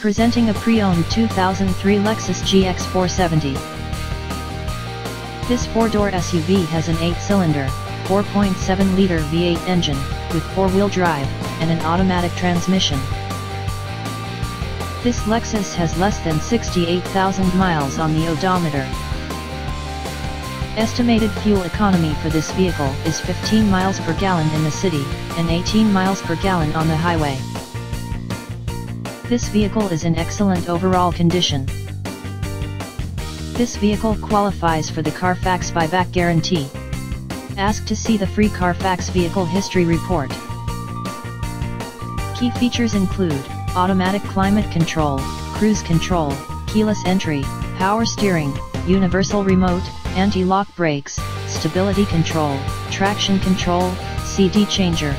Presenting a pre-owned 2003 Lexus GX 470. This four-door SUV has an 8-cylinder, 4.7-liter V8 engine, with four-wheel drive, and an automatic transmission. This Lexus has less than 68,000 miles on the odometer. Estimated fuel economy for this vehicle is 15 miles per gallon in the city, and 18 miles per gallon on the highway. This vehicle is in excellent overall condition. This vehicle qualifies for the Carfax buyback guarantee. Ask to see the free Carfax vehicle history report. Key features include, automatic climate control, cruise control, keyless entry, power steering, universal remote, anti-lock brakes, stability control, traction control, CD changer,